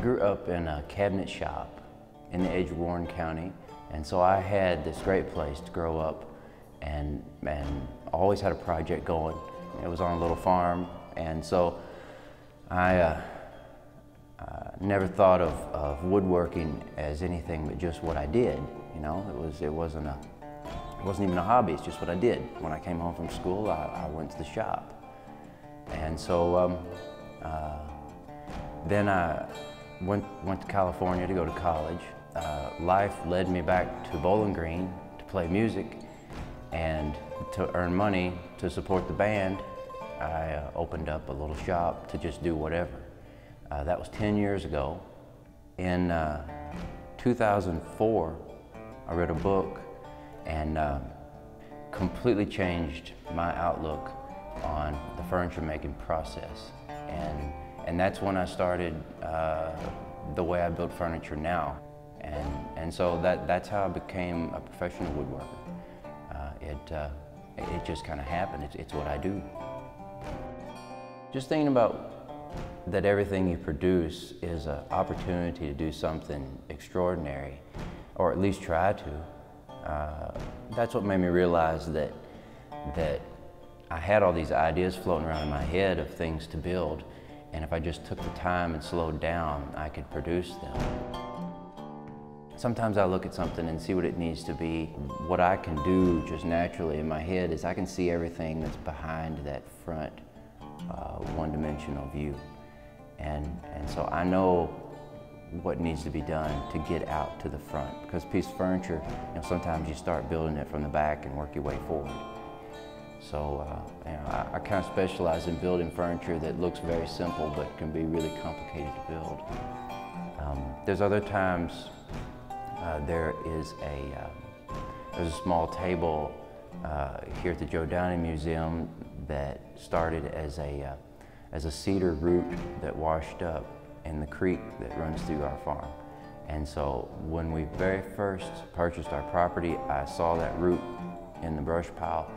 grew up in a cabinet shop in the edge of Warren County, and so I had this great place to grow up and, and always had a project going. It was on a little farm, and so I uh, uh, never thought of, of woodworking as anything but just what I did. You know, it was it wasn't a it wasn't even a hobby. It's just what I did. When I came home from school, I, I went to the shop, and so um, uh, then I went went to California to go to college. Uh, life led me back to Bowling Green to play music, and to earn money to support the band. I uh, opened up a little shop to just do whatever. Uh, that was 10 years ago. In uh, 2004, I read a book and uh, completely changed my outlook on the furniture making process. And, and that's when I started uh, the way I build furniture now. And, and so that, that's how I became a professional woodworker. Uh, it, uh, it just kind of happened. It's, it's what I do. Just thinking about that everything you produce is an opportunity to do something extraordinary, or at least try to. Uh, that's what made me realize that, that I had all these ideas floating around in my head of things to build, and if I just took the time and slowed down, I could produce them. Sometimes I look at something and see what it needs to be. What I can do just naturally in my head is I can see everything that's behind that front uh, one-dimensional view. And, and so I know what needs to be done to get out to the front. Because piece of furniture, you know, sometimes you start building it from the back and work your way forward. So uh, you know, I, I kind of specialize in building furniture that looks very simple but can be really complicated to build. Um, there's other times uh, there is a um, there's a small table uh, here at the Joe Downing Museum that started as a, uh, as a cedar root that washed up in the creek that runs through our farm. And so when we very first purchased our property, I saw that root in the brush pile.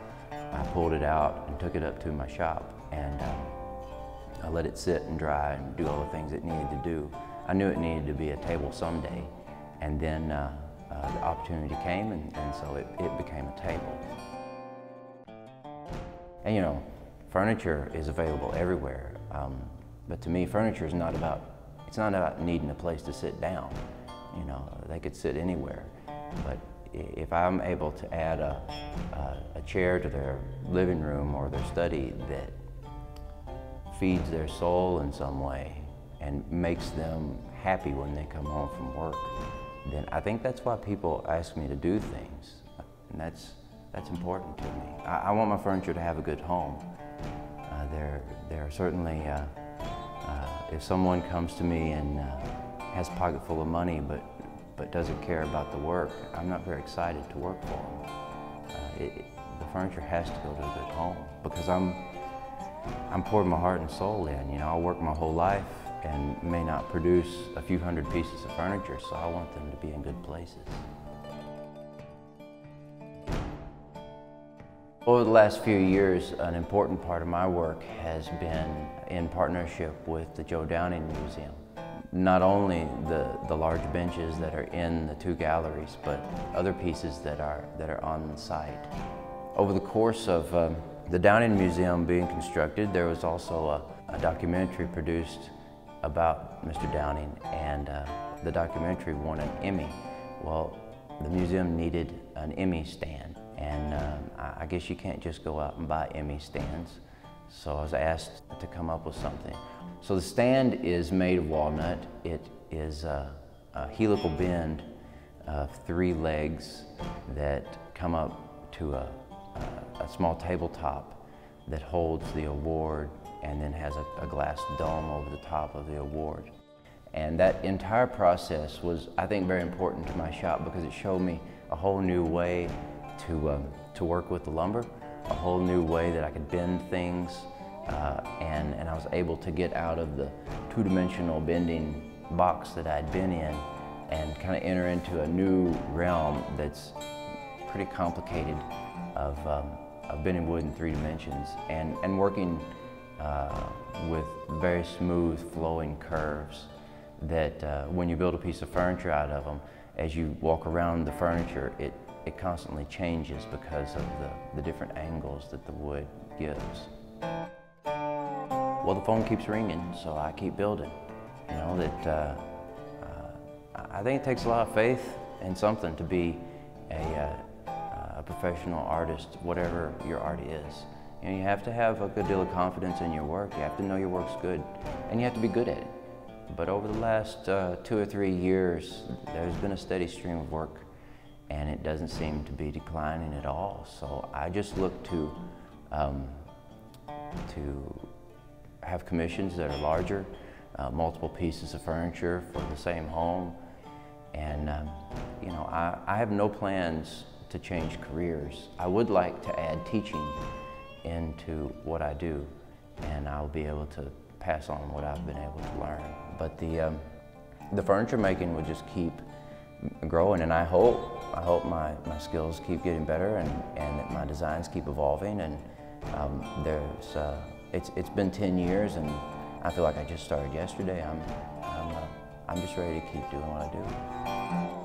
I pulled it out and took it up to my shop and uh, I let it sit and dry and do all the things it needed to do. I knew it needed to be a table someday and then uh, uh, the opportunity came and, and so it, it became a table. And you know, furniture is available everywhere. Um, but to me, furniture is not about, it's not about needing a place to sit down. You know, they could sit anywhere. But if I'm able to add a, a, a chair to their living room or their study that feeds their soul in some way and makes them happy when they come home from work, then I think that's why people ask me to do things. And that's, that's important to me. I, I want my furniture to have a good home. Uh, there, there are certainly, uh, uh, if someone comes to me and uh, has a pocket full of money but, but doesn't care about the work, I'm not very excited to work for them. Uh, it, the furniture has to go to a good home because I'm, I'm pouring my heart and soul in. You know, I'll work my whole life and may not produce a few hundred pieces of furniture, so I want them to be in good places. Over the last few years, an important part of my work has been in partnership with the Joe Downing Museum. Not only the, the large benches that are in the two galleries, but other pieces that are, that are on site. Over the course of um, the Downing Museum being constructed, there was also a, a documentary produced about Mr. Downing, and uh, the documentary won an Emmy. Well, the museum needed an Emmy stand and um, I, I guess you can't just go out and buy Emmy stands. So I was asked to come up with something. So the stand is made of walnut. It is a, a helical bend of three legs that come up to a, a, a small tabletop that holds the award and then has a, glass dome over the top of the award. And that entire process was, I think, very important to my shop because it showed me a whole new way to, um, to work with the lumber, a whole new way that I could bend things, uh, and, and I was able to get out of the two-dimensional bending box that I'd been in and kind of enter into a new realm that's pretty complicated of, um, of bending wood in three dimensions and, and working uh, with very smooth flowing curves that uh, when you build a piece of furniture out of them, as you walk around the furniture, it, it constantly changes because of the, the different angles that the wood gives. Well, the phone keeps ringing, so I keep building. You know, that uh, uh, I think it takes a lot of faith in something to be a, uh, a professional artist, whatever your art is. You know, you have to have a good deal of confidence in your work. You have to know your work's good, and you have to be good at it. But over the last uh, two or three years, there's been a steady stream of work, and it doesn't seem to be declining at all. So I just look to um, to have commissions that are larger, uh, multiple pieces of furniture for the same home, and um, you know I, I have no plans to change careers. I would like to add teaching into what I do, and I'll be able to pass on what I've been able to learn. But the, um, the furniture making will just keep growing, and I hope, I hope my, my skills keep getting better and, and that my designs keep evolving. And um, there's, uh, it's, it's been 10 years, and I feel like I just started yesterday. I'm, I'm, uh, I'm just ready to keep doing what I do.